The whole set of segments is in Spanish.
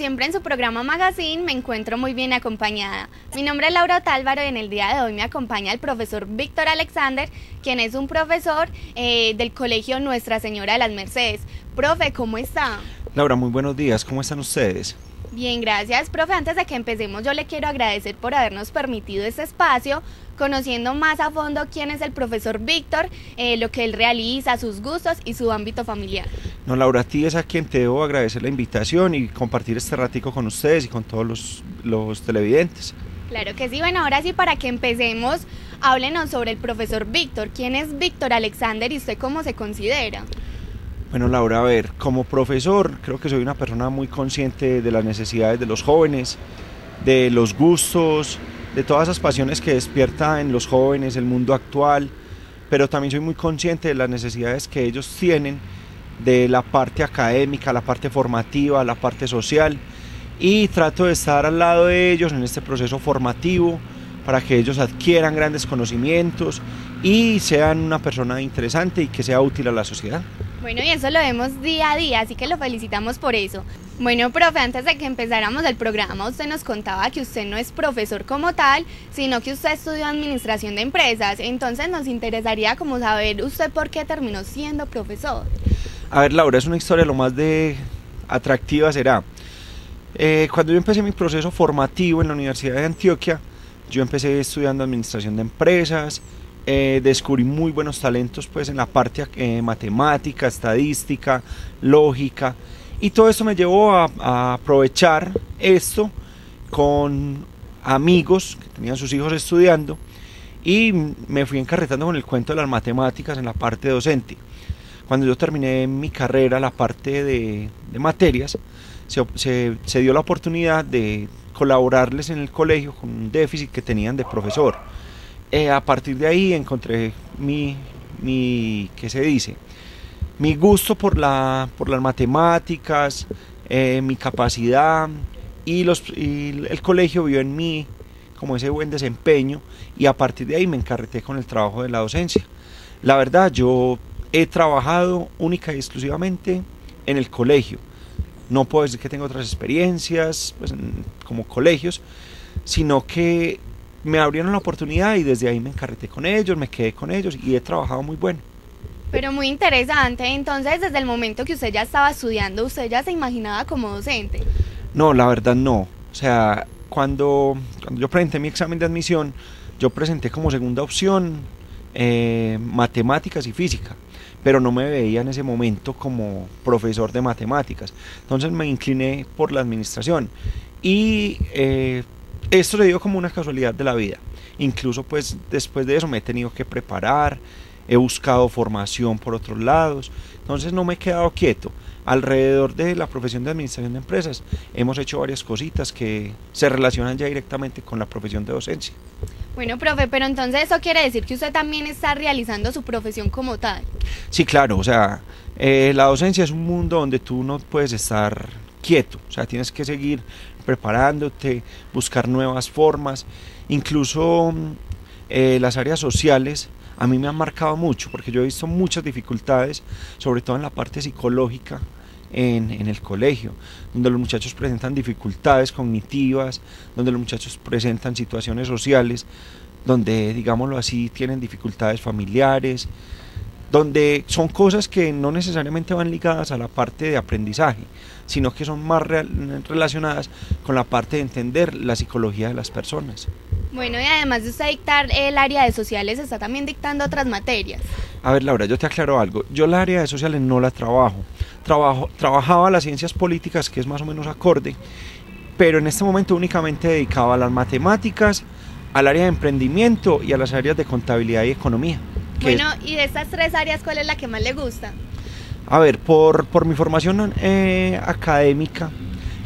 Siempre en su programa Magazine me encuentro muy bien acompañada. Mi nombre es Laura Otálvaro y en el día de hoy me acompaña el profesor Víctor Alexander, quien es un profesor eh, del Colegio Nuestra Señora de las Mercedes. Profe, ¿cómo está? Laura, muy buenos días. ¿Cómo están ustedes? Bien, gracias, profe. Antes de que empecemos, yo le quiero agradecer por habernos permitido este espacio, conociendo más a fondo quién es el profesor Víctor, eh, lo que él realiza, sus gustos y su ámbito familiar. No, Laura, a ti es a quien te debo agradecer la invitación y compartir este ratico con ustedes y con todos los, los televidentes. Claro que sí. Bueno, ahora sí, para que empecemos, háblenos sobre el profesor Víctor. ¿Quién es Víctor Alexander y usted cómo se considera? Bueno, Laura, a ver, como profesor creo que soy una persona muy consciente de las necesidades de los jóvenes, de los gustos, de todas esas pasiones que despierta en los jóvenes el mundo actual, pero también soy muy consciente de las necesidades que ellos tienen de la parte académica, la parte formativa, la parte social y trato de estar al lado de ellos en este proceso formativo para que ellos adquieran grandes conocimientos y sean una persona interesante y que sea útil a la sociedad. Bueno, y eso lo vemos día a día, así que lo felicitamos por eso. Bueno, profe, antes de que empezáramos el programa, usted nos contaba que usted no es profesor como tal, sino que usted estudió administración de empresas. Entonces nos interesaría como saber usted por qué terminó siendo profesor. A ver, Laura, es una historia lo más de atractiva será. Eh, cuando yo empecé mi proceso formativo en la Universidad de Antioquia, yo empecé estudiando administración de empresas, eh, descubrí muy buenos talentos pues en la parte eh, matemática, estadística, lógica y todo esto me llevó a, aprovechar esto con amigos que tenían sus hijos estudiando y me fui encarretando con el cuento de las matemáticas en la parte docente. Cuando yo terminé mi carrera, la parte de, materias, se, se dio la oportunidad de colaborarles en el colegio con un déficit que tenían de profesor eh, a partir de ahí encontré mi, mi, ¿qué se dice? Mi gusto por, la, por las matemáticas, eh, mi capacidad y, los, el colegio vio en mí como ese buen desempeño y a partir de ahí me encarreté con el trabajo de la docencia. La verdad, yo he trabajado única y exclusivamente en el colegio. No puedo decir que tengo otras experiencias pues, como colegios, sino que me abrieron la oportunidad y desde ahí me encarreté con ellos, me quedé con ellos y he trabajado muy bueno. Pero muy interesante, entonces desde el momento que usted ya estaba estudiando, ¿usted ya se imaginaba como docente? No, la verdad no. O sea, cuando, cuando yo presenté mi examen de admisión, yo presenté como segunda opción eh, matemáticas y física, pero no me veía en ese momento como profesor de matemáticas. Entonces me incliné por la administración y eh, esto le digo como una casualidad de la vida. Incluso pues después de eso me he tenido que preparar, he buscado formación por otros lados, entonces no me he quedado quieto. Alrededor de la profesión de administración de empresas hemos hecho varias cositas que se relacionan ya directamente con la profesión de docencia. Bueno, profe, pero entonces eso quiere decir que usted también está realizando su profesión como tal. Sí, claro, o sea, eh, la docencia es un mundo donde tú no puedes estar quieto, o sea, tienes que seguir preparándote, buscar nuevas formas, incluso mm, eh, las áreas sociales a mí me han marcado mucho porque yo he visto muchas dificultades, sobre todo en la parte psicológica en, en, el colegio, donde los muchachos presentan dificultades cognitivas, donde los muchachos presentan situaciones sociales, donde, digámoslo así, tienen dificultades familiares, donde son cosas que no necesariamente van ligadas a la parte de aprendizaje, sino que son más relacionadas con la parte de entender la psicología de las personas. Bueno, y además de usted dictar el área de sociales, está también dictando otras materias. A ver, Laura, yo te aclaro algo. Yo la área de sociales no la trabajo. trabajo trabajaba las ciencias políticas, que es más o menos acorde, pero en este momento únicamente dedicaba a las matemáticas, al área de emprendimiento y a las áreas de contabilidad y economía. Bueno, y de estas tres áreas, ¿cuál es la que más le gusta? A ver, por, por mi formación eh, académica,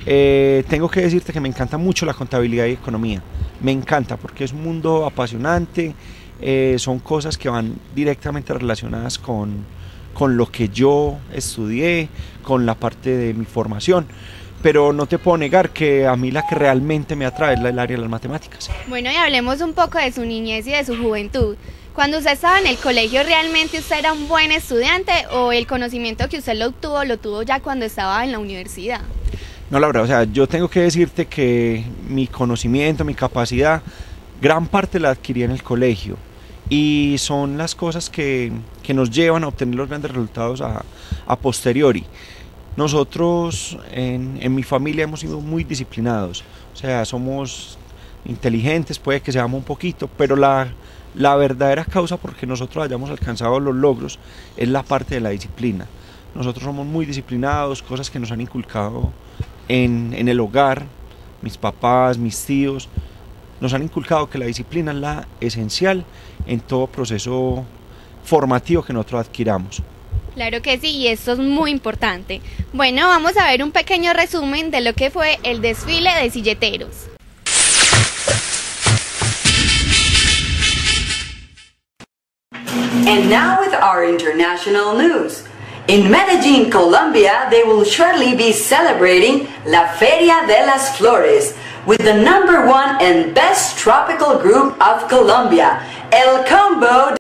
eh, tengo que decirte que me encanta mucho la contabilidad y economía. Me encanta porque es un mundo apasionante, eh, son cosas que van directamente relacionadas con, con lo que yo estudié, con la parte de mi formación pero no te puedo negar que a mí la que realmente me atrae es el área de las matemáticas. Bueno, y hablemos un poco de su niñez y de su juventud. Cuando usted estaba en el colegio, ¿realmente usted era un buen estudiante o el conocimiento que usted lo obtuvo lo tuvo ya cuando estaba en la universidad? No, Laura, o sea, yo tengo que decirte que mi conocimiento, mi capacidad, gran parte la adquirí en el colegio y son las cosas que, que nos llevan a obtener los grandes resultados a, a posteriori. Nosotros en, en, mi familia hemos sido muy disciplinados, o sea, somos inteligentes, puede que seamos un poquito, pero la, la verdadera causa por que nosotros hayamos alcanzado los logros es la parte de la disciplina. Nosotros somos muy disciplinados, cosas que nos han inculcado en, en el hogar, mis papás, mis tíos, nos han inculcado que la disciplina es la esencial en todo proceso formativo que nosotros adquiramos. Claro que sí, y esto es muy importante. Bueno, vamos a ver un pequeño resumen de lo que fue el desfile de silleteros. And now with our international news. In Medellin, Colombia, they will shortly be celebrating La Feria de las Flores with the number one and best tropical group of Colombia, El Combo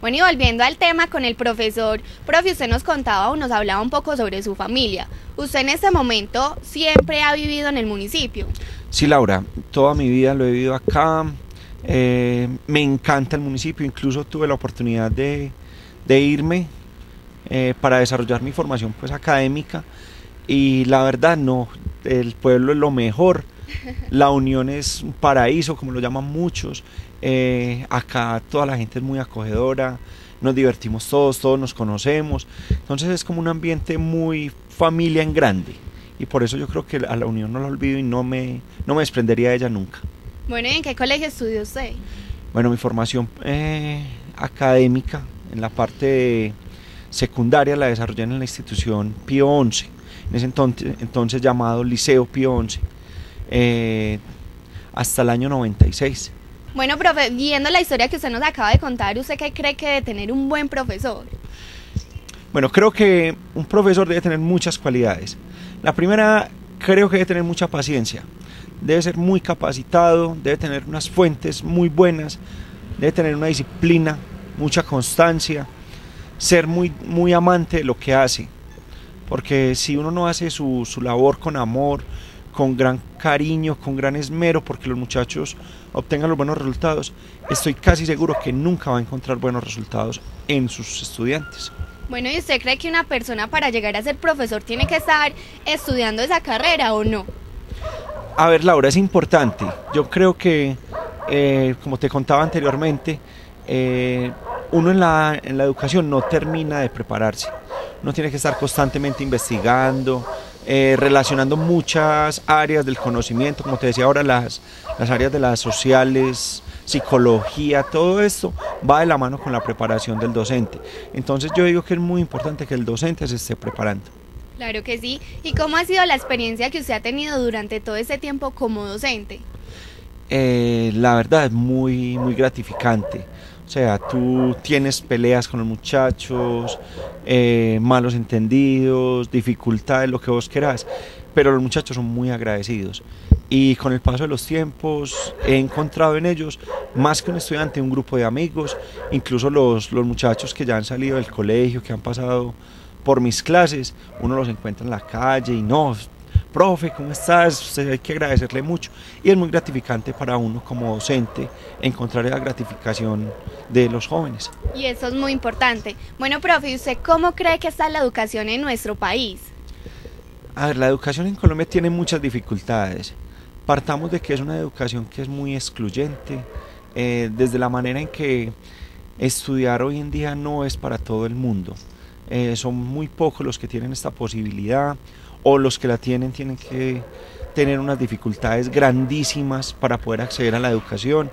Bueno, y volviendo al tema con el profesor, profe, usted nos contaba o nos hablaba un poco sobre su familia. ¿Usted en este momento siempre ha vivido en el municipio? Sí, Laura, toda mi vida lo he vivido acá. Eh, me encanta el municipio, incluso tuve la oportunidad de, irme eh, para desarrollar mi formación pues académica y la verdad no, el pueblo es lo mejor, la unión es un paraíso como lo llaman muchos, eh, acá toda la gente es muy acogedora, nos divertimos todos, todos nos conocemos, entonces es como un ambiente muy familia en grande y por eso yo creo que a la unión no la olvido y no me, no me desprendería de ella nunca. Bueno, ¿y en qué colegio estudió usted? Bueno, mi formación eh, académica en la parte secundaria la desarrollé en la institución Pío XI, en ese entonces, entonces llamado Liceo Pío XI, eh, hasta el año 96. Bueno, profe, viendo la historia que usted nos acaba de contar, ¿usted qué cree que debe tener un buen profesor? Bueno, creo que un profesor debe tener muchas cualidades. La primera, creo que debe tener mucha paciencia debe ser muy capacitado, debe tener unas fuentes muy buenas, debe tener una disciplina, mucha constancia, ser muy, muy amante de lo que hace. Porque si uno no hace su, su labor con amor, con gran cariño, con gran esmero, porque los muchachos obtengan los buenos resultados, estoy casi seguro que nunca va a encontrar buenos resultados en sus estudiantes. Bueno, ¿y usted cree que una persona para llegar a ser profesor tiene que estar estudiando esa carrera o no? A ver, Laura, es importante. Yo creo que, eh, como te contaba anteriormente, eh, uno en la, en la educación no termina de prepararse. Uno tiene que estar constantemente investigando, eh, relacionando muchas áreas del conocimiento, como te decía ahora, las, las áreas de las sociales, psicología, todo esto va de la mano con la preparación del docente. Entonces yo digo que es muy importante que el docente se esté preparando. Claro que sí. ¿Y cómo ha sido la experiencia que usted ha tenido durante todo ese tiempo como docente? Eh, la verdad es muy, muy gratificante. O sea, tú tienes peleas con los muchachos, eh, malos entendidos, dificultades, lo que vos querás, pero los muchachos son muy agradecidos. Y con el paso de los tiempos he encontrado en ellos, más que un estudiante, un grupo de amigos, incluso los, los muchachos que ya han salido del colegio, que han pasado por mis clases, uno los encuentra en la calle y no, profe, ¿cómo estás? hay que agradecerle mucho. Y es muy gratificante para uno como docente encontrar esa gratificación de los jóvenes. Y eso es muy importante. Bueno, profe, ¿usted cómo cree que está la educación en nuestro país? A ver, la educación en Colombia tiene muchas dificultades. Partamos de que es una educación que es muy excluyente, eh, desde la manera en que estudiar hoy en día no es para todo el mundo. Eh, son muy pocos los que tienen esta posibilidad o los que la tienen tienen que tener unas dificultades grandísimas para poder acceder a la educación.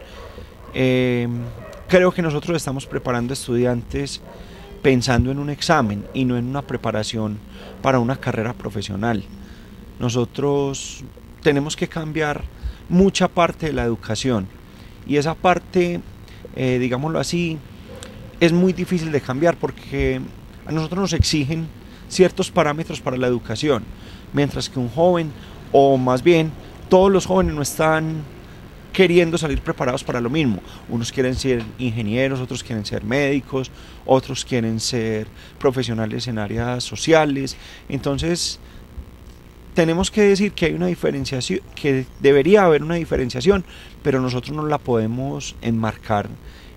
Eh, creo que nosotros estamos preparando estudiantes pensando en un examen y no en una preparación para una carrera profesional. Nosotros tenemos que cambiar mucha parte de la educación y esa parte, eh, digámoslo así, es muy difícil de cambiar porque a nosotros nos exigen ciertos parámetros para la educación, mientras que un joven, o más bien todos los jóvenes no están queriendo salir preparados para lo mismo. Unos quieren ser ingenieros, otros quieren ser médicos, otros quieren ser profesionales en áreas sociales. Entonces, tenemos que decir que hay una diferenciación, que debería haber una diferenciación, pero nosotros no la podemos enmarcar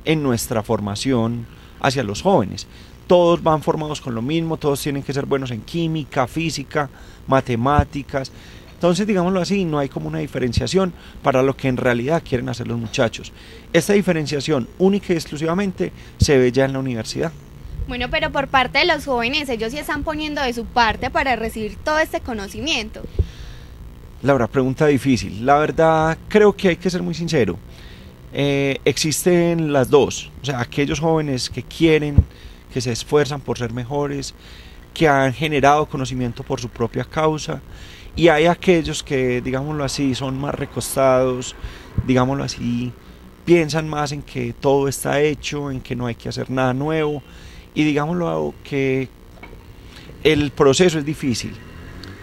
en nuestra formación hacia los jóvenes todos van formados con lo mismo, todos tienen que ser buenos en química, física, matemáticas. Entonces, digámoslo así, no hay como una diferenciación para lo que en realidad quieren hacer los muchachos. Esta diferenciación única y exclusivamente se ve ya en la universidad. Bueno, pero por parte de los jóvenes, ellos sí están poniendo de su parte para recibir todo este conocimiento. Laura, pregunta difícil. La verdad, creo que hay que ser muy sincero. Eh, existen las dos, o sea, aquellos jóvenes que quieren que se esfuerzan por ser mejores, que han generado conocimiento por su propia causa, y hay aquellos que, digámoslo así, son más recostados, digámoslo así, piensan más en que todo está hecho, en que no hay que hacer nada nuevo, y digámoslo que el proceso es difícil,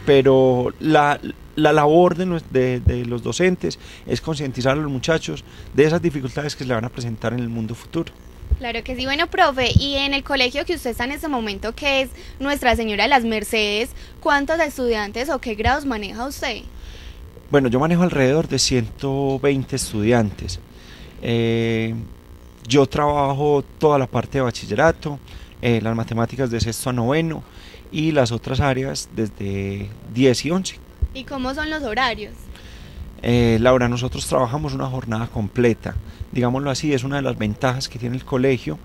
pero la, labor de, de, los docentes es concientizar a los muchachos de esas dificultades que se le van a presentar en el mundo futuro. Claro que sí, bueno, profe, y en el colegio que usted está en este momento, que es Nuestra Señora de las Mercedes, ¿cuántos estudiantes o qué grados maneja usted? Bueno, yo manejo alrededor de 120 estudiantes. Eh, yo trabajo toda la parte de bachillerato, eh, las matemáticas de sexto a noveno y las otras áreas desde 10 y 11. ¿Y cómo son los horarios? Eh, Laura, nosotros trabajamos una jornada completa, digámoslo así, es una de las ventajas que tiene el colegio,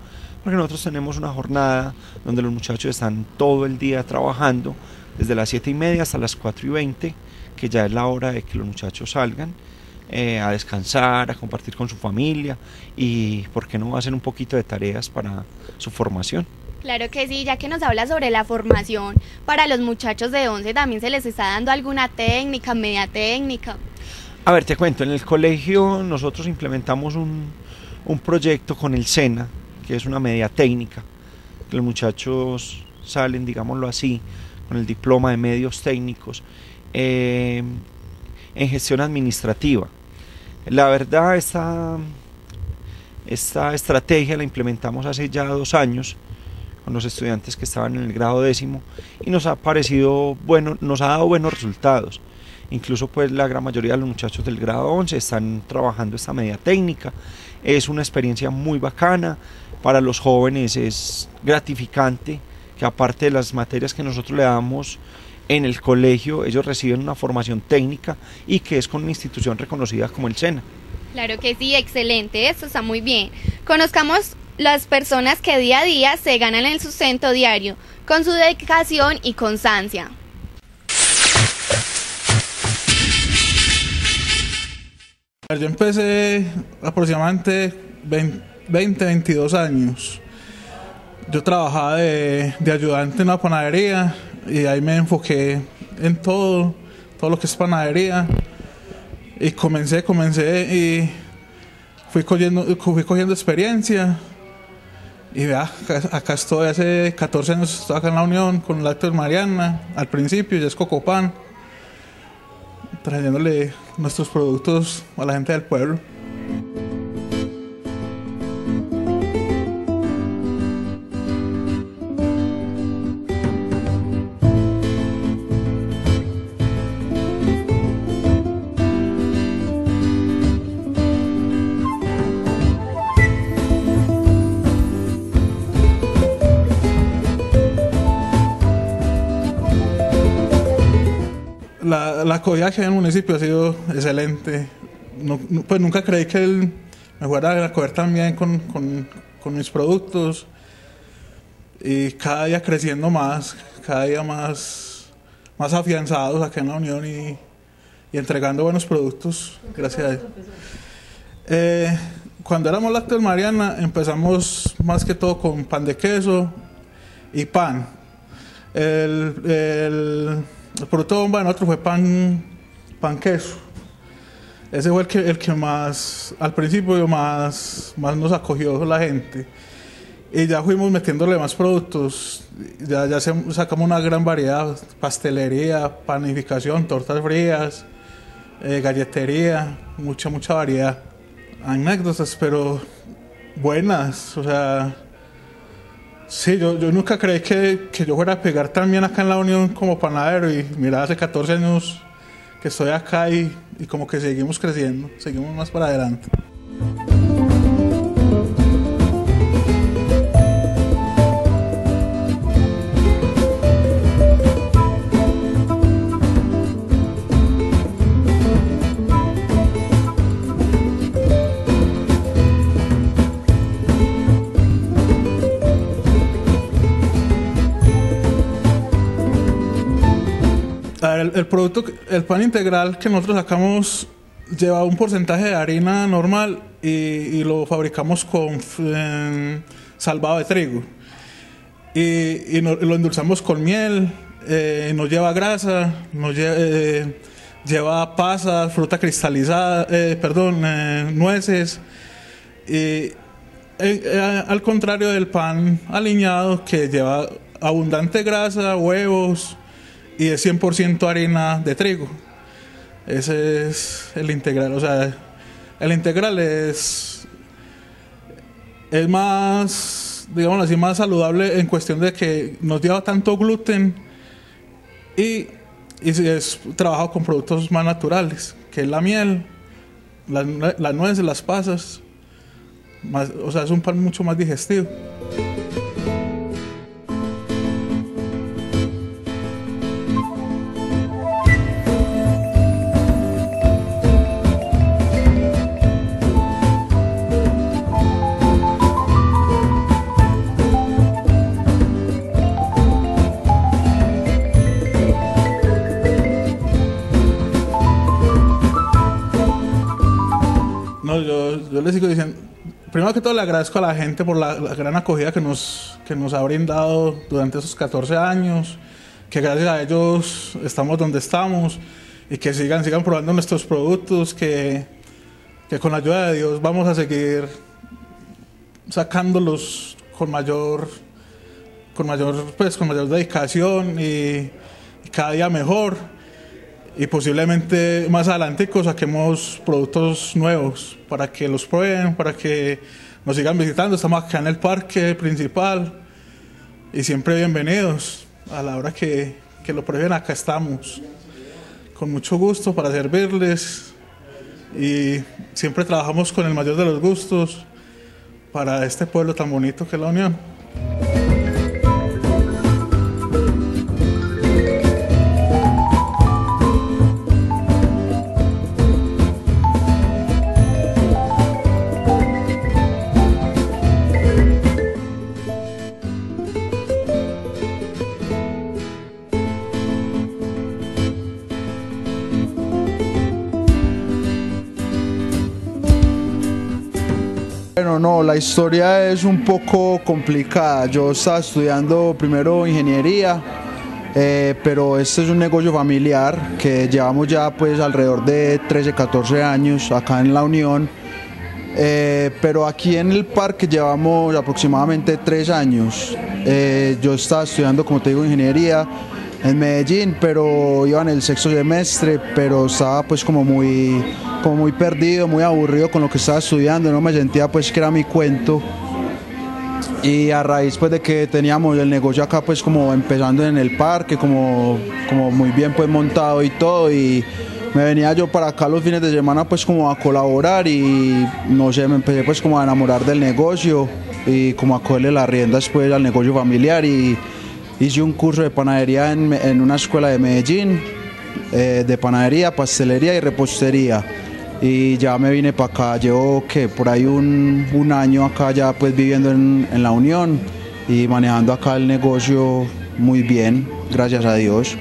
porque nosotros tenemos una jornada donde los muchachos están todo el día trabajando, desde las 7 y media hasta las 4 y 20, que ya es la hora de que los muchachos salgan eh, a descansar, a compartir con su familia y, ¿por qué no hacer un poquito de tareas para su formación? Claro que sí, ya que nos habla sobre la formación, para los muchachos de 11 también se les está dando alguna técnica, media técnica. A ver, te cuento, en el colegio nosotros implementamos un, un proyecto con el SENA, que es una media técnica, los muchachos salen, digámoslo así, con el diploma de medios técnicos eh, en gestión administrativa. La verdad, esta, esta estrategia la implementamos hace ya dos años con los estudiantes que estaban en el grado décimo y nos ha parecido bueno, nos ha dado buenos resultados. Incluso pues la gran mayoría de los muchachos del grado 11 están trabajando esta media técnica. Es una experiencia muy bacana. Para los jóvenes es gratificante que aparte de las materias que nosotros le damos en el colegio, ellos reciben una formación técnica y que es con una institución reconocida como el SENA. Claro que sí, excelente, eso está muy bien. Conozcamos las personas que día a día se ganan el sustento diario con su dedicación y constancia. Yo empecé aproximadamente 20, 22 años. Yo trabajaba de, de, ayudante en una panadería y ahí me enfoqué en todo, todo lo que es panadería. Y comencé, comencé y fui cogiendo, fui cogiendo experiencia. Y vea, acá estoy hace 14 años, estoy acá en la Unión con Lácteos Mariana. Al principio ya es Cocopan, trayéndole nuestros productos a la gente del pueblo. La, acogida que hay en el municipio ha sido excelente. Pues nunca creí que él me fuera a acoger tan bien con, con, mis productos. Y cada día creciendo más, cada día más, más afianzados acá en la Unión y, entregando buenos productos. Gracias a Dios. Eh, cuando éramos lácteos Mariana empezamos más que todo con pan de queso y pan. El, el producto bomba de nosotros fue pan, pan queso. Ese fue el que, el que más, al principio más, más nos acogió la gente. Y ya fuimos metiéndole más productos. Ya, ya sacamos una gran variedad: pastelería, panificación, tortas frías, eh, galletería, mucha, mucha variedad. Anécdotas, pero buenas. O sea, Sí, yo, yo nunca creí que, que, yo fuera a pegar también acá en la Unión como panadero y mira, hace 14 años que estoy acá y, y como que seguimos creciendo, seguimos más para adelante. El, producto, el pan integral que nosotros sacamos lleva un porcentaje de harina normal y, lo fabricamos con eh, salvado de trigo. Y, lo endulzamos con miel, eh, no lleva grasa, no lleva, eh, lleva pasas, fruta cristalizada, eh, perdón, nueces. Y al contrario del pan aliñado que lleva abundante grasa, huevos, y es 100% harina de trigo. Ese es el integral. O sea, el integral es, es más, digamos así, más saludable en cuestión de que no lleva tanto gluten y, y es trabajado con productos más naturales, que es la miel, las, las nueces, las pasas. O sea, es un pan mucho más digestivo. Yo, les sigo diciendo, primero que todo le agradezco a la gente por la, la gran acogida que nos, que nos ha brindado durante esos 14 años, que gracias a ellos estamos donde estamos y que sigan, sigan probando nuestros productos, que, que con la ayuda de Dios vamos a seguir sacándolos con mayor, con mayor, pues, con mayor dedicación y, y cada día mejor y posiblemente más adelante saquemos productos nuevos para que los prueben, para que nos sigan visitando. Estamos acá en el parque principal y siempre bienvenidos. A la hora que, que lo prueben, acá estamos. Con mucho gusto para servirles y siempre trabajamos con el mayor de los gustos para este pueblo tan bonito que es la Unión. No, la historia es un poco complicada. Yo estaba estudiando primero ingeniería, eh, pero este es un negocio familiar que llevamos ya pues alrededor de 13, 14 años acá en la Unión. Eh, pero aquí en el parque llevamos aproximadamente tres años. Eh, yo estaba estudiando, como te digo, ingeniería en Medellín, pero iba en el sexto semestre, pero estaba pues como muy, como muy perdido, muy aburrido con lo que estaba estudiando, no me sentía pues que era mi cuento. Y a raíz pues de que teníamos el negocio acá pues como empezando en el parque, como, como muy bien pues montado y todo, y me venía yo para acá los fines de semana pues como a colaborar y no sé, me empecé pues como a enamorar del negocio y como a cogerle las riendas pues al negocio familiar y hice un curso de panadería en, una escuela de Medellín, eh, de panadería, pastelería y repostería. Y ya me vine para acá, llevo que por ahí un, un, año acá ya pues viviendo en, en la Unión y manejando acá el negocio muy bien, gracias a Dios.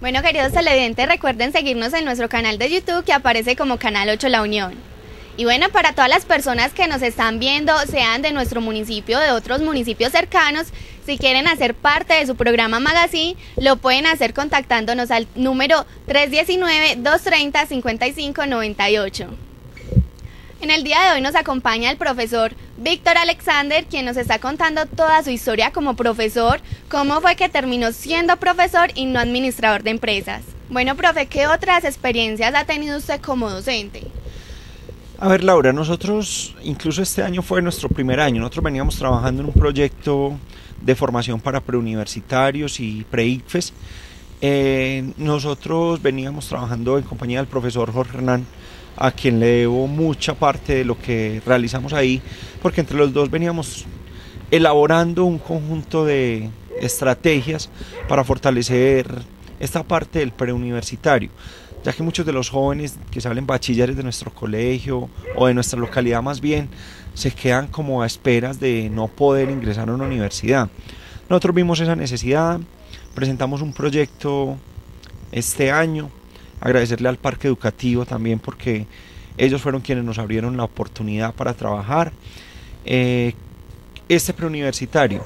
Bueno, queridos televidentes, recuerden seguirnos en nuestro canal de YouTube que aparece como Canal 8 La Unión. Y bueno, para todas las personas que nos están viendo, sean de nuestro municipio o de otros municipios cercanos, si quieren hacer parte de su programa Magazine, lo pueden hacer contactándonos al número 319-230-5598. En el día de hoy nos acompaña el profesor Víctor Alexander, quien nos está contando toda su historia como profesor, cómo fue que terminó siendo profesor y no administrador de empresas. Bueno, profe, ¿qué otras experiencias ha tenido usted como docente? A ver, Laura, nosotros, incluso este año fue nuestro primer año, nosotros veníamos trabajando en un proyecto de formación para preuniversitarios y pre-ICFES. Eh, nosotros veníamos trabajando en compañía del profesor Jorge Hernán, a quien le debo mucha parte de lo que realizamos ahí, porque entre los dos veníamos elaborando un conjunto de estrategias para fortalecer esta parte del preuniversitario ya que muchos de los jóvenes que salen bachilleres de nuestro colegio o de nuestra localidad más bien se quedan como a esperas de no poder ingresar a una universidad. Nosotros vimos esa necesidad, presentamos un proyecto este año, agradecerle al parque educativo también porque ellos fueron quienes nos abrieron la oportunidad para trabajar. Eh, este preuniversitario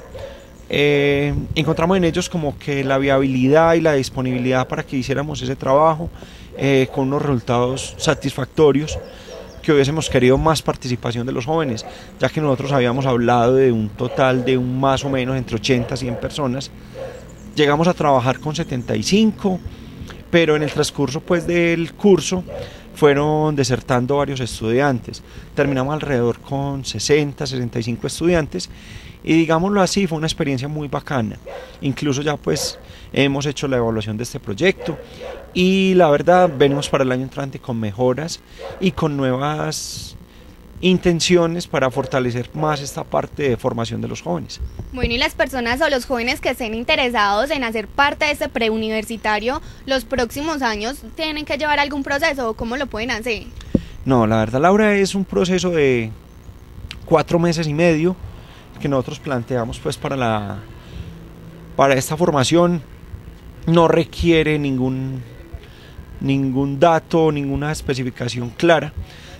eh, encontramos en ellos como que la viabilidad y la disponibilidad para que hiciéramos ese trabajo eh, con unos resultados satisfactorios que hubiésemos querido más participación de los jóvenes, ya que nosotros habíamos hablado de un total de un más o menos entre 80 y 100 personas. Llegamos a trabajar con 75, pero en el transcurso pues del curso fueron desertando varios estudiantes. Terminamos alrededor con 60, 65 estudiantes y digámoslo así, fue una experiencia muy bacana. Incluso ya pues hemos hecho la evaluación de este proyecto y la verdad venimos para el año entrante con mejoras y con nuevas intenciones para fortalecer más esta parte de formación de los jóvenes. Bueno, y las personas o los jóvenes que estén interesados en hacer parte de este preuniversitario, los próximos años tienen que llevar algún proceso o cómo lo pueden hacer? No, la verdad, Laura, es un proceso de cuatro meses y medio que nosotros planteamos pues para la para esta formación no requiere ningún ningún dato, ninguna especificación clara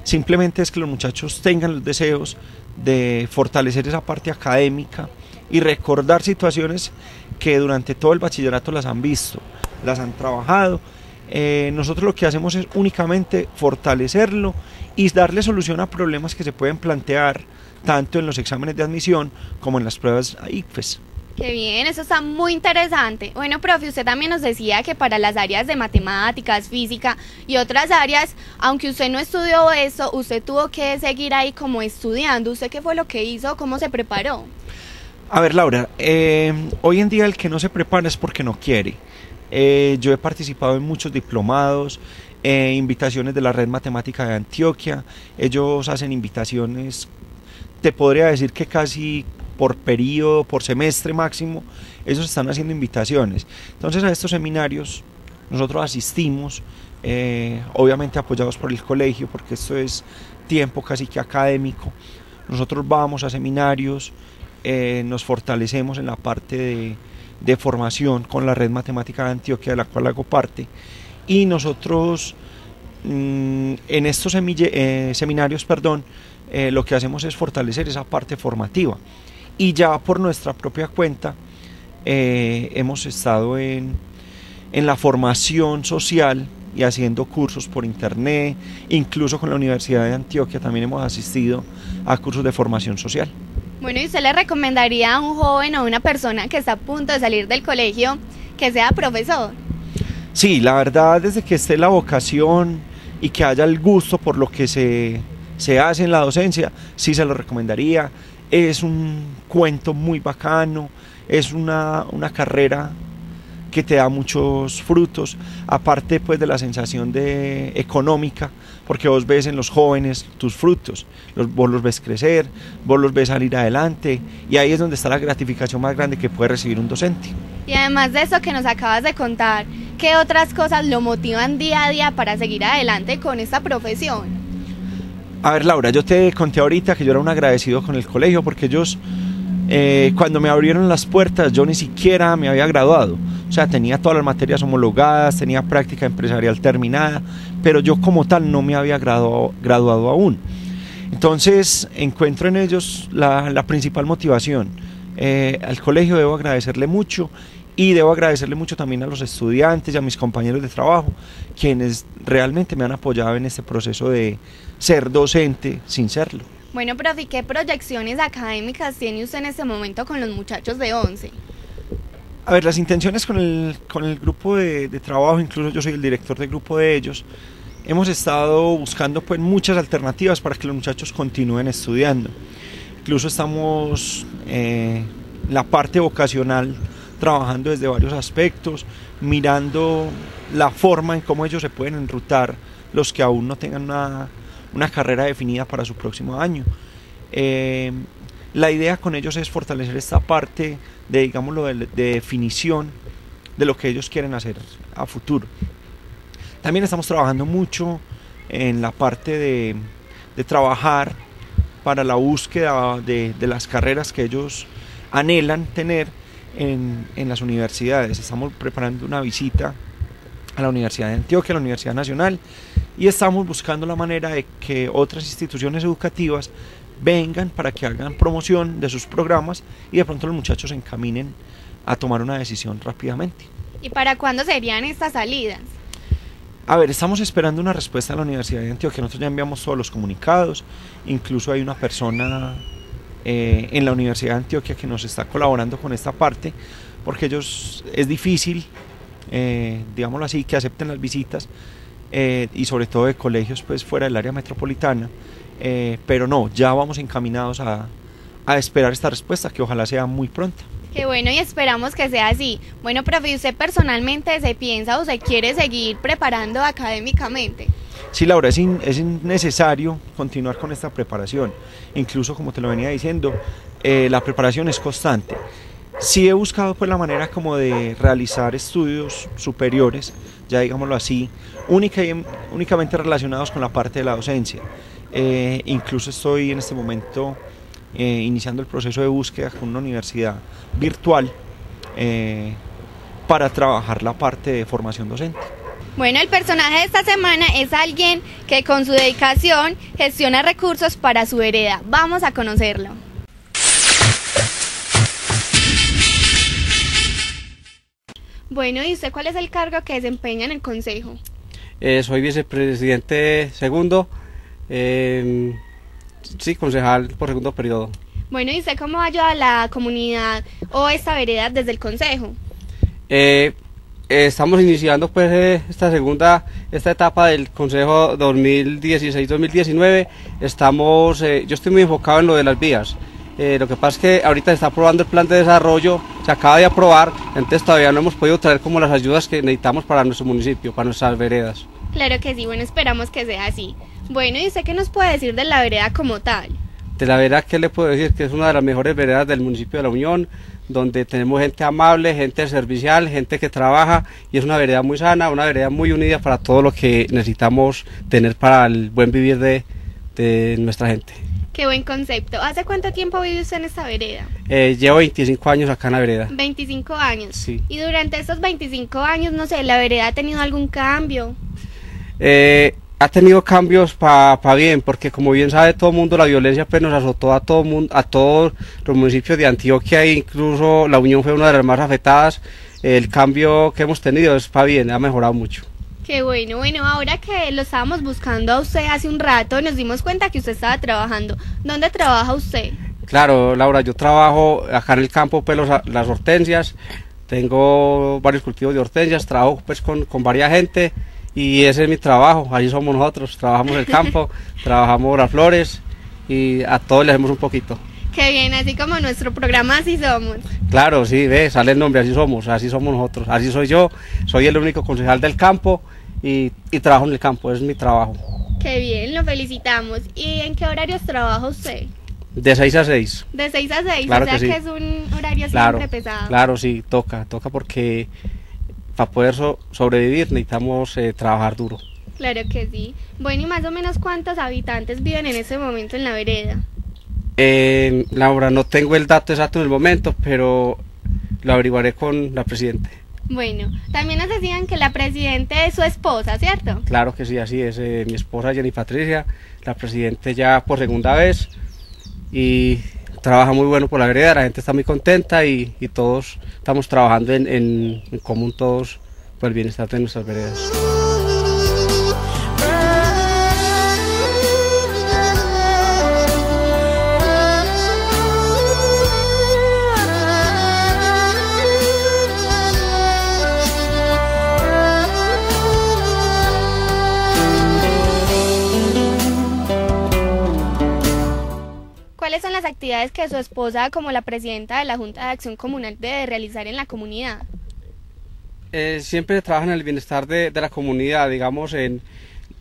Simplemente es que los muchachos tengan los deseos de fortalecer esa parte académica y recordar situaciones que durante todo el bachillerato las han visto, las han trabajado. Eh, nosotros lo que hacemos es únicamente fortalecerlo y darle solución a problemas que se pueden plantear tanto en los exámenes de admisión como en las pruebas ICFES. Qué bien, eso está muy interesante. Bueno, profe, usted también nos decía que para las áreas de matemáticas, física y otras áreas, aunque usted no estudió eso, usted tuvo que seguir ahí como estudiando. ¿Usted qué fue lo que hizo? ¿Cómo se preparó? A ver, Laura, eh, hoy en día el que no se prepara es porque no quiere. Eh, yo he participado en muchos diplomados, eh, invitaciones de la Red Matemática de Antioquia. Ellos hacen invitaciones, te podría decir que casi por periodo, por semestre máximo, ellos están haciendo invitaciones. Entonces a estos seminarios nosotros asistimos, eh, obviamente apoyados por el colegio, porque esto es tiempo casi que académico. Nosotros vamos a seminarios, eh, nos fortalecemos en la parte de, de, formación con la red matemática de Antioquia, de la cual hago parte, y nosotros mm, en estos eh, seminarios, perdón, lo que hacemos es fortalecer esa parte formativa y ya por nuestra propia cuenta eh, hemos estado en, en la formación social y haciendo cursos por internet, incluso con la Universidad de Antioquia también hemos asistido a cursos de formación social. Bueno, ¿y usted le recomendaría a un joven o a una persona que está a punto de salir del colegio que sea profesor? Sí, la verdad, desde que esté la vocación y que haya el gusto por lo que se, se hace en la docencia, sí se lo recomendaría es un cuento muy bacano, es una, carrera que te da muchos frutos, aparte pues de la sensación de económica, porque vos ves en los jóvenes tus frutos, los, vos los ves crecer, vos los ves salir adelante, y ahí es donde está la gratificación más grande que puede recibir un docente. Y además de eso que nos acabas de contar, ¿qué otras cosas lo motivan día a día para seguir adelante con esta profesión? A ver, Laura, yo te conté ahorita que yo era un agradecido con el colegio porque ellos, eh, cuando me abrieron las puertas, yo ni siquiera me había graduado. O sea, tenía todas las materias homologadas, tenía práctica empresarial terminada, pero yo como tal no me había graduado, aún. Entonces, encuentro en ellos la, principal motivación. Eh, al colegio debo agradecerle mucho y debo agradecerle mucho también a los estudiantes y a mis compañeros de trabajo, quienes realmente me han apoyado en este proceso de ser docente sin serlo. Bueno, profe, ¿qué proyecciones académicas tiene usted en este momento con los muchachos de 11? A ver, las intenciones con el, con el grupo de, de trabajo, incluso yo soy el director del grupo de ellos, hemos estado buscando pues muchas alternativas para que los muchachos continúen estudiando. Incluso estamos eh, la parte vocacional trabajando desde varios aspectos, mirando la forma en cómo ellos se pueden enrutar los que aún no tengan una, carrera definida para su próximo año. Eh, la idea con ellos es fortalecer esta parte de, digámoslo, de, definición de lo que ellos quieren hacer a futuro. También estamos trabajando mucho en la parte de, trabajar para la búsqueda de, de, las carreras que ellos anhelan tener en, en las universidades. Estamos preparando una visita a la Universidad de Antioquia, a la Universidad Nacional, y estamos buscando la manera de que otras instituciones educativas vengan para que hagan promoción de sus programas y de pronto los muchachos se encaminen a tomar una decisión rápidamente. ¿Y para cuándo serían estas salidas? A ver, estamos esperando una respuesta de la Universidad de Antioquia. Nosotros ya enviamos todos los comunicados. Incluso hay una persona eh, en la Universidad de Antioquia que nos está colaborando con esta parte, porque ellos es difícil, eh, digámoslo así, que acepten las visitas eh, y sobre todo de colegios pues fuera del área metropolitana, eh, pero no, ya vamos encaminados a, a esperar esta respuesta que ojalá sea muy pronta. Qué bueno y esperamos que sea así. Bueno, profe, ¿usted personalmente se piensa o se quiere seguir preparando académicamente? Sí, Laura, es, in- es necesario continuar con esta preparación. Incluso, como te lo venía diciendo, eh, la preparación es constante. Sí he buscado pues la manera como de realizar estudios superiores, ya digámoslo así, únicamente relacionados con la parte de la docencia. Eh, incluso estoy en este momento eh, iniciando el proceso de búsqueda con una universidad virtual eh, para trabajar la parte de formación docente. Bueno, el personaje de esta semana es alguien que con su dedicación gestiona recursos para su vereda. Vamos a conocerlo. Bueno, ¿y usted cuál es el cargo que desempeña en el consejo? Eh, soy vicepresidente segundo, eh, sí, concejal por segundo periodo. Bueno, ¿y usted cómo ayuda a la comunidad o esta vereda desde el consejo? Eh, eh, estamos iniciando pues eh, esta segunda, esta etapa del Consejo 2016-2019. Estamos, eh, yo estoy muy enfocado en lo de las vías. Eh, lo que pasa es que ahorita se está aprobando el plan de desarrollo, se acaba de aprobar, entonces todavía no hemos podido traer como las ayudas que necesitamos para nuestro municipio, para nuestras veredas. Claro que sí, bueno, esperamos que sea así. Bueno, ¿y usted qué nos puede decir de la vereda como tal? De la vereda, ¿qué le puedo decir? Que es una de las mejores veredas del municipio de La Unión, donde tenemos gente amable, gente servicial, gente que trabaja y es una vereda muy sana, una vereda muy unida para todo lo que necesitamos tener para el buen vivir de, de nuestra gente. Qué buen concepto. ¿Hace cuánto tiempo vive usted en esta vereda? Eh, llevo 25 años acá en la vereda. 25 años. Sí. Y durante estos 25 años, no sé, ¿la vereda ha tenido algún cambio? Eh, ha tenido cambios para bien, porque como bien sabe todo el mundo, la violencia pues nos azotó a todo mundo, a todos los municipios de Antioquia, e incluso la Unión fue una de las más afectadas. El cambio que hemos tenido es para bien, ha mejorado mucho. Qué bueno, bueno, ahora que lo estábamos buscando a usted hace un rato, nos dimos cuenta que usted estaba trabajando. ¿Dónde trabaja usted? Claro, Laura, yo trabajo acá en el campo, pues los- las hortensias, tengo varios cultivos de hortensias, trabajo pues con, con varias gente y ese es mi trabajo, allí somos nosotros, trabajamos el campo, trabajamos las flores y a todos le hacemos un poquito. Qué bien, así como nuestro programa Así Somos. Claro, sí, ve, sale el nombre, así somos, así somos nosotros, así soy yo, soy el único concejal del campo y, y trabajo en el campo, es mi trabajo, Qué bien, lo felicitamos. ¿Y en qué horarios trabaja usted? de 6 a 6. De 6 a 6, Claro o sea que es un horario Claro, siempre pesado. claro, sí, toca, toca porque para poder so- sobrevivir necesitamos eh, trabajar duro. Claro que sí. Bueno, ¿y más o menos cuántos habitantes viven en este momento en la vereda? Eh, Laura, no tengo el dato exacto en el momento, pero lo averiguaré con la presidenta. Bueno, también nos decían que la presidenta es su esposa, ¿cierto? Claro que sí, así es. eh, mi esposa Jenny Patricia, la presidenta ya por segunda vez y trabaja muy bueno por la vereda, la gente está muy contenta y, todos estamos trabajando en- en común todos por el bienestar de nuestras veredas. ¿Cuáles son las actividades que su esposa, como la presidenta de la Junta de Acción Comunal, debe realizar en la comunidad? Eh, siempre trabaja en el bienestar de, de la comunidad, digamos, en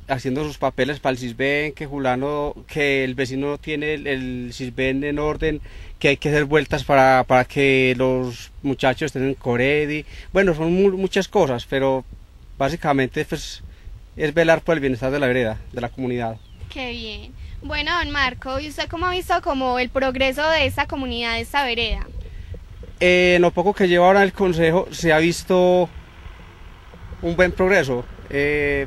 haciendo sus papeles para el CISBEN, que Julano, que el vecino tiene el, el CISBEN en orden, que hay que hacer vueltas para, para que los muchachos estén en Coredi. Bueno, son mu- muchas cosas, pero básicamente pues, es velar por el bienestar de la vereda, de la comunidad. Qué bien. Bueno, don Marco, ¿y usted cómo ha visto como el progreso de esta comunidad, de esta vereda? Eh, en lo poco que lleva ahora el consejo se ha visto un buen progreso. Eh,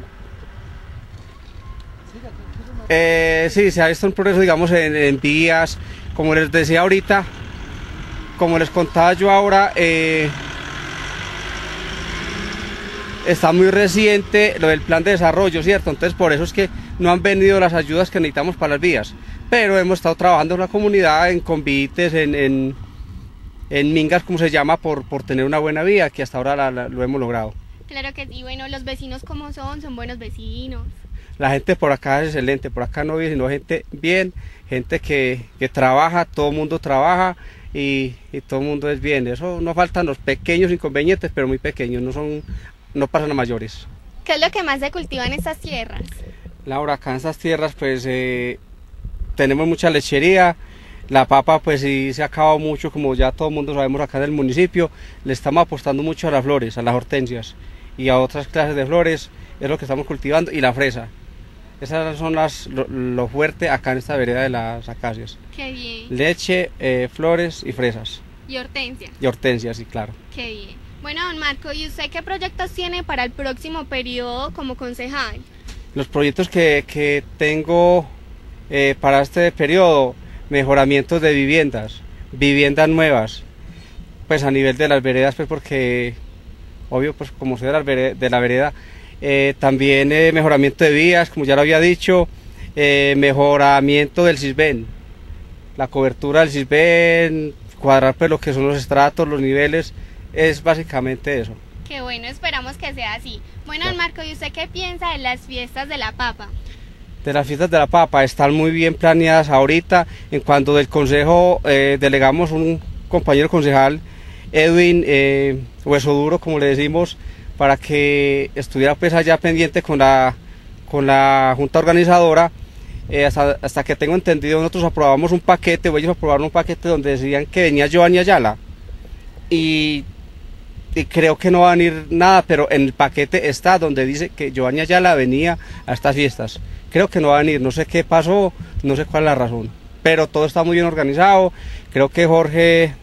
eh, sí, se ha visto un progreso, digamos, en, en vías, como les decía ahorita, como les contaba yo ahora, está muy reciente lo del plan de desarrollo, ¿cierto? Entonces por eso es que no han venido las ayudas que necesitamos para las vías. Pero hemos estado trabajando en la comunidad, en convites, en, en, en mingas, como se llama, por, por tener una buena vía, que hasta ahora la- la- lo hemos logrado. Claro que sí, bueno, los vecinos cómo son, son buenos vecinos. La gente por acá es excelente, por acá no vive sino gente bien, gente que, que trabaja, todo el mundo trabaja y, y todo el mundo es bien. Eso no faltan los pequeños inconvenientes, pero muy pequeños, no son, no pasan a mayores. ¿Qué es lo que más se cultiva en estas tierras? Laura, acá en estas tierras pues eh, tenemos mucha lechería, la papa pues sí se ha acabado mucho, como ya todo el mundo sabemos acá en el municipio, le estamos apostando mucho a las flores, a las hortensias y a otras clases de flores, es lo que estamos cultivando, y la fresa. Esas son las, lo, lo fuerte acá en esta vereda de las acacias. Qué bien. Leche, eh, flores y fresas. Y hortensia. Y hortensias, sí, claro. Qué bien. Bueno, don Marco, ¿y usted qué proyectos tiene para el próximo periodo como concejal? Los proyectos que, que tengo eh, para este periodo, mejoramientos de viviendas, viviendas nuevas, pues a nivel de las veredas, pues porque, obvio, pues como soy de la vereda, eh, también eh, mejoramiento de vías, como ya lo había dicho, mejoramiento del CISBEN, la cobertura del CISBEN, cuadrar pues lo que son los estratos, los niveles, es básicamente eso. Qué bueno, esperamos que sea así. Bueno, don Marco, ¿y usted qué piensa de las fiestas de la papa? De las fiestas de la papa están muy bien planeadas ahorita. En cuanto del consejo eh, delegamos un compañero concejal, Edwin eh, Hueso Duro, como le decimos, para que estuviera pues allá pendiente con la, con la junta organizadora. Eh, hasta, hasta, que tengo entendido, nosotros aprobamos un paquete, o ellos aprobaron un paquete donde decían que venía Giovanni Ayala. Y, y, creo que no va a venir nada, pero en el paquete está donde dice que Giovanni Ayala venía a estas fiestas. Creo que no va a venir, no sé qué pasó, no sé cuál es la razón. Pero todo está muy bien organizado. Creo que Jorge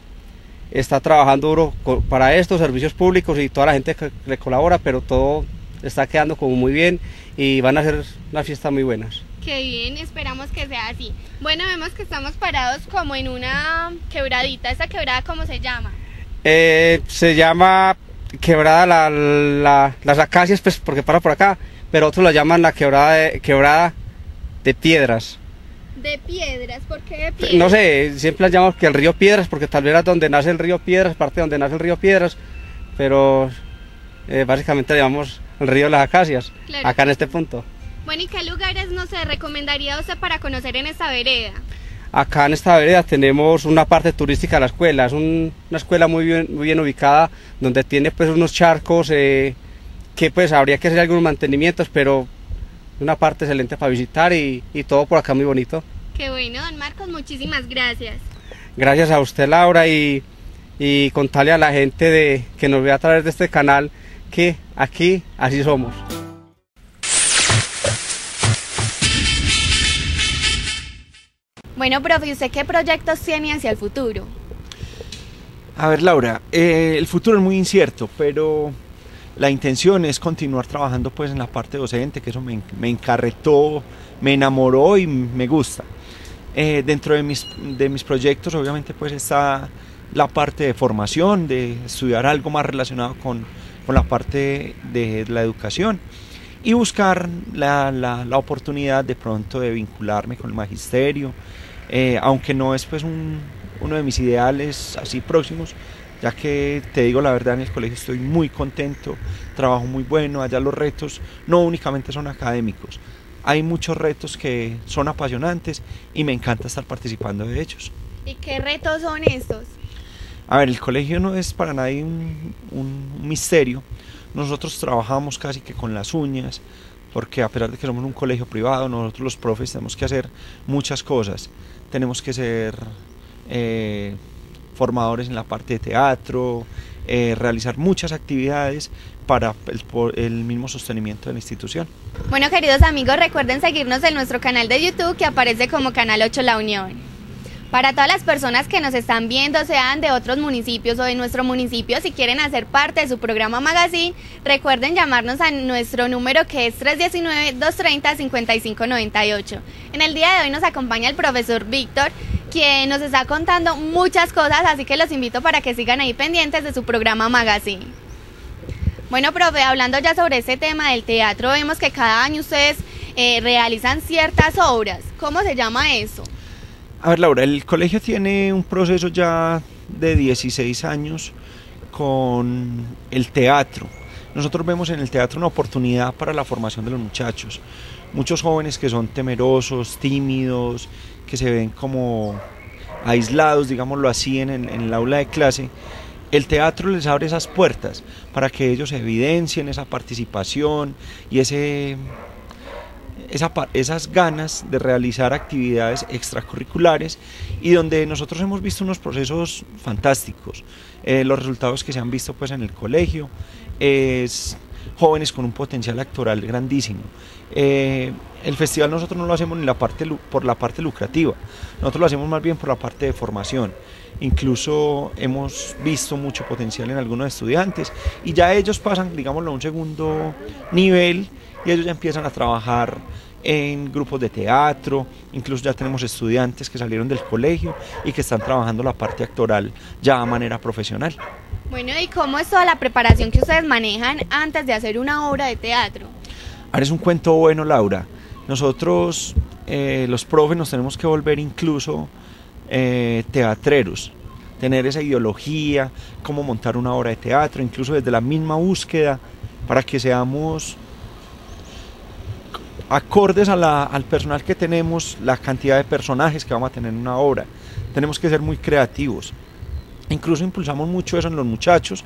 está trabajando duro para estos servicios públicos y toda la gente que le colabora, pero todo está quedando como muy bien y van a ser unas fiestas muy buenas. Qué bien, esperamos que sea así. Bueno, vemos que estamos parados como en una quebradita. ¿Esa quebrada cómo se llama? Eh, se llama quebrada la, la, las acacias, pues porque para por acá, pero otros la llaman la quebrada de, quebrada de piedras. De piedras, ¿por qué de piedras? No sé, siempre la llamamos que el río Piedras, porque tal vez es donde nace el río Piedras, parte de donde nace el río Piedras, pero eh, básicamente llamamos el río de las acacias, claro. acá en este punto. Bueno, ¿y qué lugares no se recomendaría usted para conocer en esta vereda? Acá en esta vereda tenemos una parte turística de la escuela, es un, una escuela muy bien, muy bien ubicada, donde tiene pues unos charcos eh, que pues habría que hacer algunos mantenimientos, pero una parte excelente para visitar y, y todo por acá muy bonito. Qué bueno, don Marcos, muchísimas gracias. Gracias a usted, Laura, y, y contarle a la gente de, que nos ve a través de este canal que aquí así somos. Bueno, profe, ¿usted qué proyectos tiene hacia el futuro? A ver, Laura, eh, el futuro es muy incierto, pero la intención es continuar trabajando pues en la parte docente, que eso me, me encarretó, me enamoró y me gusta. Eh, dentro de mis, de mis proyectos obviamente pues está la parte de formación, de estudiar algo más relacionado con, con la parte de la educación y buscar la, la, la, oportunidad de pronto de vincularme con el magisterio, eh, aunque no es pues un, uno de mis ideales así próximos, ya que te digo la verdad en el colegio estoy muy contento, trabajo muy bueno, allá los retos no únicamente son académicos, hay muchos retos que son apasionantes y me encanta estar participando de ellos. ¿Y qué retos son estos? A ver, el colegio no es para nadie un, un misterio. Nosotros trabajamos casi que con las uñas, porque a pesar de que somos un colegio privado, nosotros los profes tenemos que hacer muchas cosas. Tenemos que ser eh, formadores en la parte de teatro, eh, realizar muchas actividades para el, el, mismo sostenimiento de la institución. Bueno, queridos amigos, recuerden seguirnos en nuestro canal de YouTube que aparece como Canal 8 La Unión. Para todas las personas que nos están viendo, sean de otros municipios o de nuestro municipio, si quieren hacer parte de su programa Magazine, recuerden llamarnos a nuestro número que es 319-230-5598. En el día de hoy nos acompaña el profesor Víctor, quien nos está contando muchas cosas, así que los invito para que sigan ahí pendientes de su programa Magazine. Bueno, profe, hablando ya sobre este tema del teatro, vemos que cada año ustedes eh, realizan ciertas obras. ¿Cómo se llama eso? A ver, Laura, el colegio tiene un proceso ya de 16 años con el teatro. nosotros vemos en el teatro una oportunidad para la formación de los muchachos. Muchos jóvenes que son temerosos, tímidos, que se ven como aislados, digámoslo así, en, el aula de clase, el teatro les abre esas puertas para que ellos evidencien esa participación y ese, esas ganas de realizar actividades extracurriculares y donde nosotros hemos visto unos procesos fantásticos. Eh, los resultados que se han visto pues en el colegio es jóvenes con un potencial actoral grandísimo. Eh, el festival nosotros no lo hacemos ni la parte, por la parte lucrativa, nosotros lo hacemos más bien por la parte de formación. Incluso hemos visto mucho potencial en algunos estudiantes y ya ellos pasan, digámoslo, a un segundo nivel y ellos ya empiezan a trabajar en grupos de teatro, incluso ya tenemos estudiantes que salieron del colegio y que están trabajando la parte actoral ya a manera profesional. Bueno, ¿y cómo es toda la preparación que ustedes manejan antes de hacer una obra de teatro? Ahora es un cuento bueno, Laura. Nosotros, eh, los profes, nos tenemos que volver incluso eh, teatreros, tener esa ideología, cómo montar una obra de teatro, incluso desde la misma búsqueda, para que seamos acordes al personal que tenemos, la cantidad de personajes que vamos a tener en una obra. Tenemos que ser muy creativos. Incluso impulsamos mucho eso en los muchachos,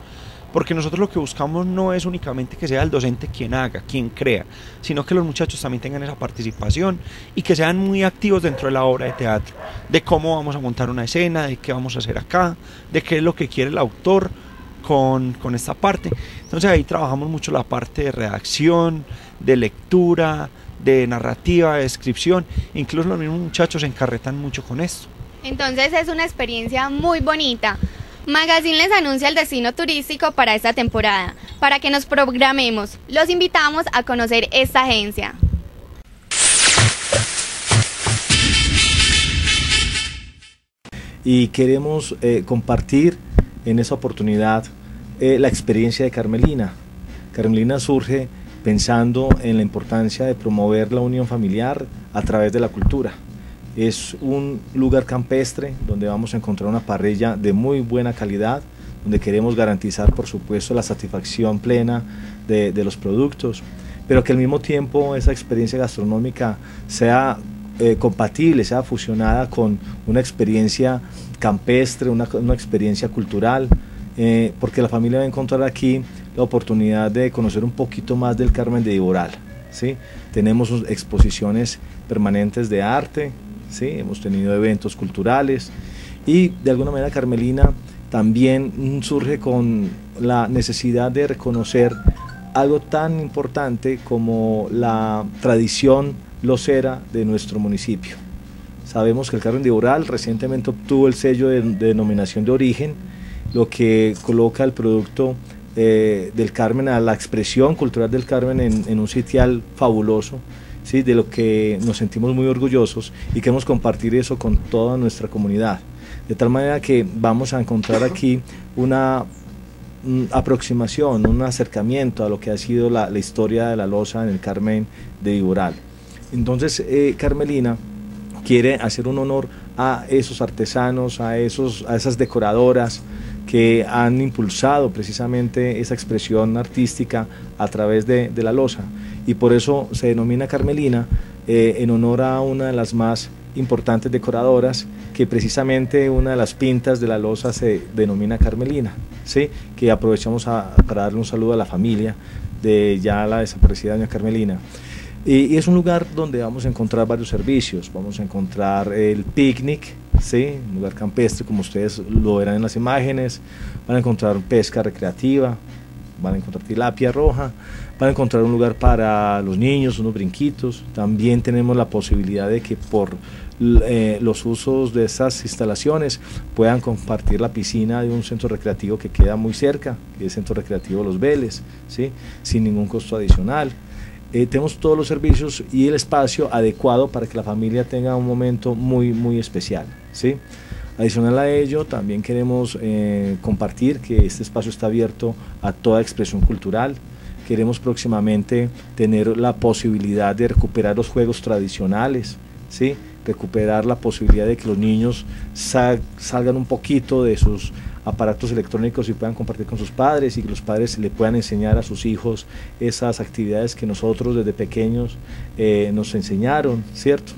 porque nosotros lo que buscamos no es únicamente que sea el docente quien haga, quien crea, sino que los muchachos también tengan esa participación y que sean muy activos dentro de la obra de teatro, de cómo vamos a montar una escena, de qué vamos a hacer acá, de qué es lo que quiere el autor con, con esta parte. Entonces ahí trabajamos mucho la parte de redacción, de lectura, de narrativa, de descripción, incluso los mismos muchachos se encarretan mucho con esto. Entonces es una experiencia muy bonita. Magazine les anuncia el destino turístico para esta temporada. Para que nos programemos, los invitamos a conocer esta agencia. Y queremos eh, compartir en esa oportunidad eh, la experiencia de Carmelina. Carmelina surge pensando en la importancia de promover la unión familiar a través de la cultura. Es un lugar campestre donde vamos a encontrar una parrilla de muy buena calidad, donde queremos garantizar, por supuesto, la satisfacción plena de, los productos, pero que al mismo tiempo esa experiencia gastronómica sea eh, compatible, sea fusionada con una experiencia campestre, una, experiencia cultural, eh, porque la familia va a encontrar aquí la oportunidad de conocer un poquito más del Carmen de Iboral. ¿sí? Tenemos exposiciones permanentes de arte, ¿sí? hemos tenido eventos culturales y de alguna manera Carmelina también surge con la necesidad de reconocer algo tan importante como la tradición locera de nuestro municipio. Sabemos que el Carmen de Oral recientemente obtuvo el sello de, denominación de origen, lo que coloca el producto eh, del Carmen a la expresión cultural del Carmen en, en un sitial fabuloso ¿sí? de lo que nos sentimos muy orgullosos y queremos compartir eso con toda nuestra comunidad. De tal manera que vamos a encontrar aquí una aproximación, un acercamiento a lo que ha sido la, historia de la loza en el Carmen de Iboral. Entonces, eh, Carmelina quiere hacer un honor a esos artesanos, a, esos, a esas decoradoras que han impulsado precisamente esa expresión artística a través de, de la loza y por eso se denomina Carmelina eh, en honor a una de las más importantes decoradoras que precisamente una de las pintas de la losa se denomina Carmelina, ¿sí? que aprovechamos para darle un saludo a la familia de ya la desaparecida doña Carmelina. Y, es un lugar donde vamos a encontrar varios servicios, vamos a encontrar el picnic, ¿sí? un lugar campestre como ustedes lo verán en las imágenes, van a encontrar pesca recreativa, van a encontrar tilapia roja, van a encontrar un lugar para los niños, unos brinquitos. También tenemos la posibilidad de que por eh, los usos de esas instalaciones puedan compartir la piscina de un centro recreativo que queda muy cerca, que es el Centro Recreativo Los Vélez, ¿sí? sin ningún costo adicional. Eh, tenemos todos los servicios y el espacio adecuado para que la familia tenga un momento muy, muy especial. ¿sí? Adicional a ello, también queremos eh, compartir que este espacio está abierto a toda expresión cultural. Queremos próximamente tener la posibilidad de recuperar los juegos tradicionales, ¿sí? recuperar la posibilidad de que los niños salgan un poquito de sus aparatos electrónicos y puedan compartir con sus padres y que los padres le puedan enseñar a sus hijos esas actividades que nosotros desde pequeños eh, nos enseñaron, ¿cierto?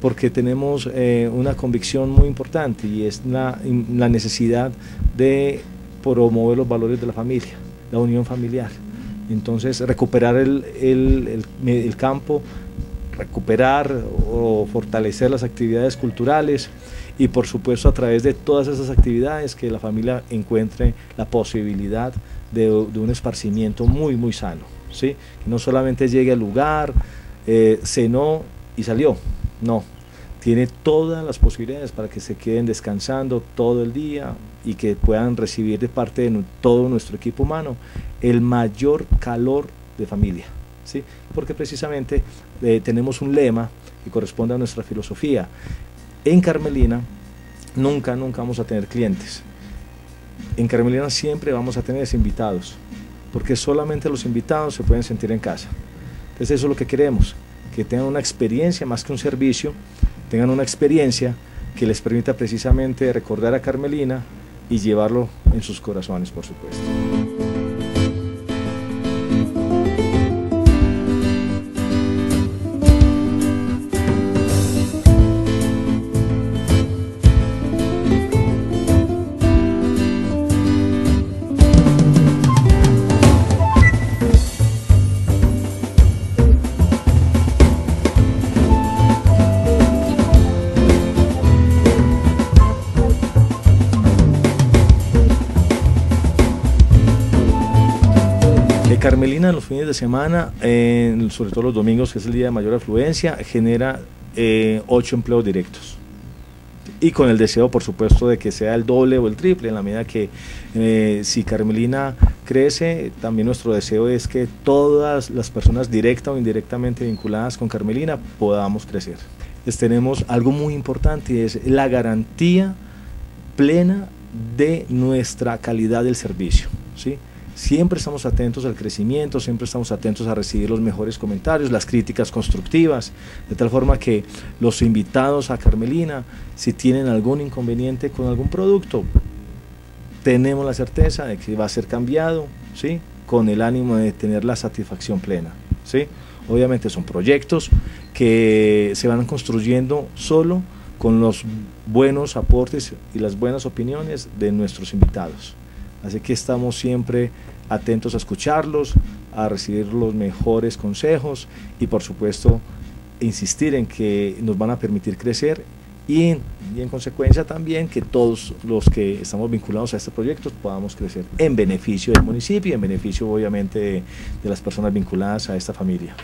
Porque tenemos eh, una convicción muy importante y es la, la necesidad de promover los valores de la familia, la unión familiar. Entonces, recuperar el, el, el, campo, recuperar o fortalecer las actividades culturales y por supuesto a través de todas esas actividades que la familia encuentre la posibilidad de, un esparcimiento muy muy sano, ¿sí? no solamente llegue al lugar, eh, cenó y salió, no, tiene todas las posibilidades para que se queden descansando todo el día y que puedan recibir de parte de todo nuestro equipo humano el mayor calor de familia. ¿sí? Porque precisamente eh, tenemos un lema que corresponde a nuestra filosofía. En Carmelina nunca, nunca vamos a tener clientes. En Carmelina siempre vamos a tener invitados, porque solamente los invitados se pueden sentir en casa. Entonces eso es lo que queremos, que tengan una experiencia más que un servicio, tengan una experiencia que les permita precisamente recordar a Carmelina y llevarlo en sus corazones, por supuesto. En los fines de semana, sobre todo los domingos, que es el día de mayor afluencia, genera eh, ocho empleos directos. Y con el deseo, por supuesto, de que sea el doble o el triple, en la medida que eh, si Carmelina crece, también nuestro deseo es que todas las personas directa o indirectamente vinculadas con Carmelina podamos crecer. Les tenemos algo muy importante y es la garantía plena de nuestra calidad del servicio. ¿sí? Siempre estamos atentos al crecimiento, siempre estamos atentos a recibir los mejores comentarios, las críticas constructivas, de tal forma que los invitados a Carmelina, si tienen algún inconveniente con algún producto, tenemos la certeza de que va a ser cambiado, ¿sí? con el ánimo de tener la satisfacción plena. ¿sí? Obviamente son proyectos que se van construyendo solo con los buenos aportes y las buenas opiniones de nuestros invitados. Así que estamos siempre atentos a escucharlos, a recibir los mejores consejos y por supuesto insistir en que nos van a permitir crecer y, en consecuencia también que todos los que estamos vinculados a este proyecto podamos crecer en beneficio del municipio y en beneficio obviamente de, de las personas vinculadas a esta familia.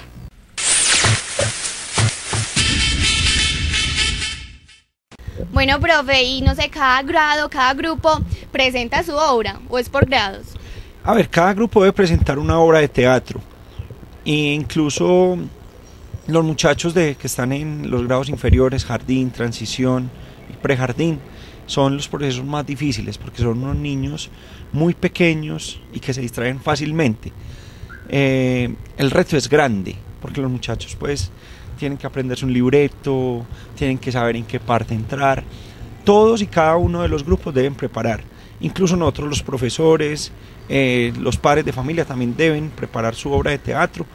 Bueno, profe, y no sé, cada grado, cada grupo presenta su obra o es por grados? A ver, cada grupo debe presentar una obra de teatro. E incluso los muchachos de, que están en los grados inferiores, jardín, transición y prejardín, son los procesos más difíciles porque son unos niños muy pequeños y que se distraen fácilmente. Eh, el reto es grande porque los muchachos pues tienen que aprenderse un libreto, tienen que saber en qué parte entrar. Todos y cada uno de los grupos deben preparar Incluso nosotros los profesores, eh, los padres de familia también deben preparar su obra de teatro.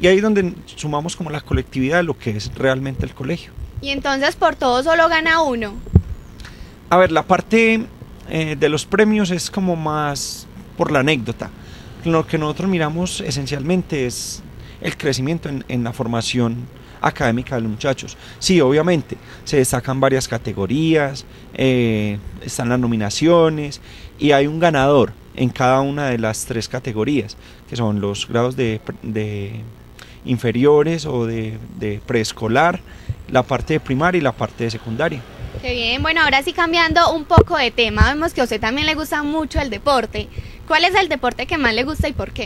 Y ahí es donde sumamos como la colectividad de lo que es realmente el colegio. Y entonces por todo solo gana uno. A ver, la parte eh, de los premios es como más por la anécdota. Lo que nosotros miramos esencialmente es el crecimiento en, en la formación académica de los muchachos. Sí, obviamente, se destacan varias categorías, eh, están las nominaciones y hay un ganador en cada una de las tres categorías, que son los grados de, inferiores o de, de preescolar, la parte de primaria y la parte de secundaria. Qué bien, bueno, ahora sí cambiando un poco de tema, vemos que a usted también le gusta mucho el deporte. ¿Cuál es el deporte que más le gusta y por qué?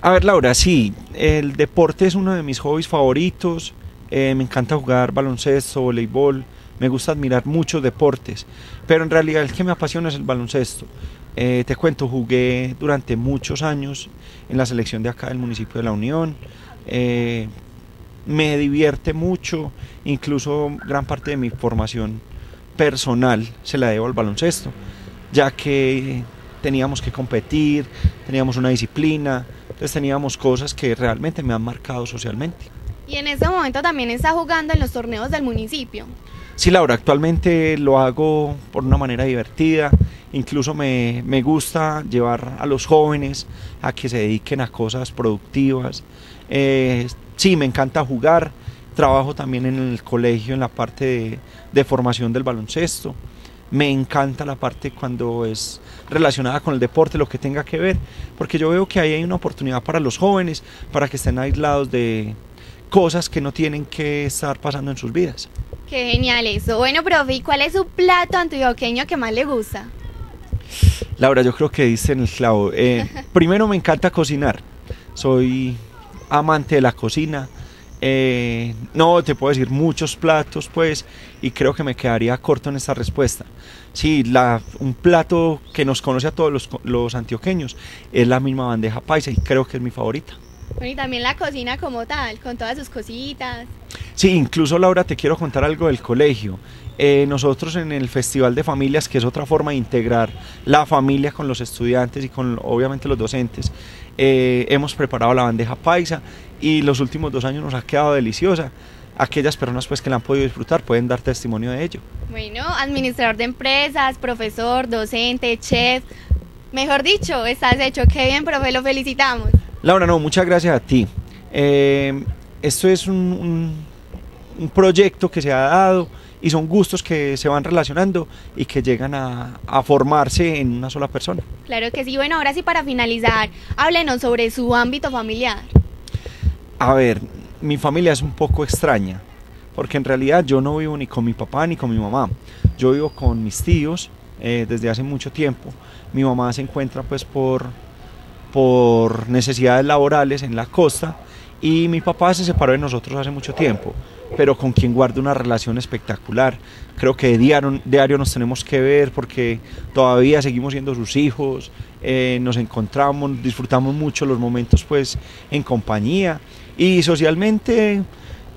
A ver, Laura, sí, el deporte es uno de mis hobbies favoritos. Eh, me encanta jugar baloncesto, voleibol. Me gusta admirar muchos deportes, pero en realidad el que me apasiona es el baloncesto. Eh, te cuento, jugué durante muchos años en la selección de acá del municipio de La Unión. Eh, me divierte mucho, incluso gran parte de mi formación personal se la debo al baloncesto, ya que teníamos que competir, teníamos una disciplina, entonces teníamos cosas que realmente me han marcado socialmente. Y en este momento también está jugando en los torneos del municipio. Sí, Laura, actualmente lo hago por una manera divertida, incluso me, me, gusta llevar a los jóvenes a que se dediquen a cosas productivas. Eh, sí, me encanta jugar, trabajo también en el colegio en la parte de, de formación del baloncesto. Me encanta la parte cuando es relacionada con el deporte, lo que tenga que ver, porque yo veo que ahí hay una oportunidad para los jóvenes, para que estén aislados de cosas que no tienen que estar pasando en sus vidas. Qué genial eso. Bueno, profe, ¿y cuál es su plato antioqueño que más le gusta? Laura, yo creo que dice en el clavo. Eh, primero me encanta cocinar. Soy amante de la cocina. Eh, no, te puedo decir muchos platos, pues, y creo que me quedaría corto en esta respuesta. Sí, la, un plato que nos conoce a todos los, los antioqueños es la misma bandeja paisa y creo que es mi favorita. Bueno, y también la cocina como tal, con todas sus cositas. Sí, incluso Laura, te quiero contar algo del colegio. Eh, nosotros en el Festival de Familias, que es otra forma de integrar la familia con los estudiantes y con obviamente los docentes, eh, hemos preparado la bandeja paisa y los últimos dos años nos ha quedado deliciosa. Aquellas personas pues que la han podido disfrutar pueden dar testimonio de ello. Bueno, administrador de empresas, profesor, docente, chef, mejor dicho, estás hecho. Qué bien, profe, lo felicitamos. Laura, no, muchas gracias a ti. Eh, esto es un, un, un proyecto que se ha dado y son gustos que se van relacionando y que llegan a, a, formarse en una sola persona. Claro que sí. Bueno, ahora sí para finalizar, háblenos sobre su ámbito familiar. A ver, mi familia es un poco extraña, porque en realidad yo no vivo ni con mi papá ni con mi mamá. Yo vivo con mis tíos eh, desde hace mucho tiempo. Mi mamá se encuentra pues por, por necesidades laborales en la costa y mi papá se separó de nosotros hace mucho tiempo pero con quien guardo una relación espectacular. Creo que diario, diario nos tenemos que ver porque todavía seguimos siendo sus hijos, eh, nos encontramos, disfrutamos mucho los momentos pues en compañía y socialmente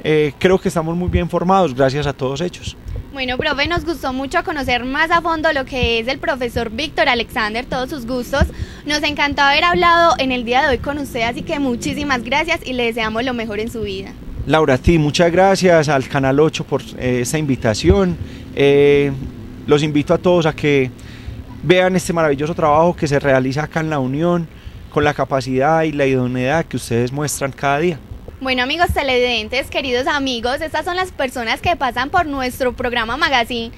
eh, creo que estamos muy bien formados gracias a todos ellos. Bueno, profe, nos gustó mucho conocer más a fondo lo que es el profesor Víctor Alexander, todos sus gustos. Nos encantó haber hablado en el día de hoy con usted, así que muchísimas gracias y le deseamos lo mejor en su vida. Laura, a ti muchas gracias al Canal 8 por eh, esta invitación. Eh, los invito a todos a que vean este maravilloso trabajo que se realiza acá en la Unión con la capacidad y la idoneidad que ustedes muestran cada día. Bueno amigos televidentes, queridos amigos, estas son las personas que pasan por nuestro programa Magazine.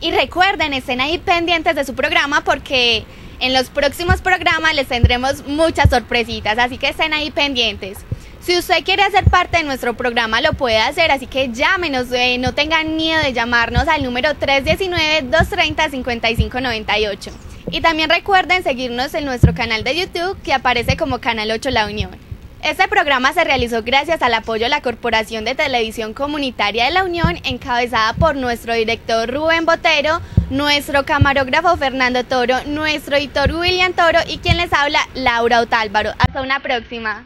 Y recuerden, estén ahí pendientes de su programa porque en los próximos programas les tendremos muchas sorpresitas, así que estén ahí pendientes. Si usted quiere hacer parte de nuestro programa, lo puede hacer, así que llámenos, eh, no tengan miedo de llamarnos al número 319-230-5598. Y también recuerden seguirnos en nuestro canal de YouTube que aparece como Canal 8 La Unión. Este programa se realizó gracias al apoyo de la Corporación de Televisión Comunitaria de la Unión, encabezada por nuestro director Rubén Botero, nuestro camarógrafo Fernando Toro, nuestro editor William Toro y quien les habla Laura Otálvaro. Hasta una próxima.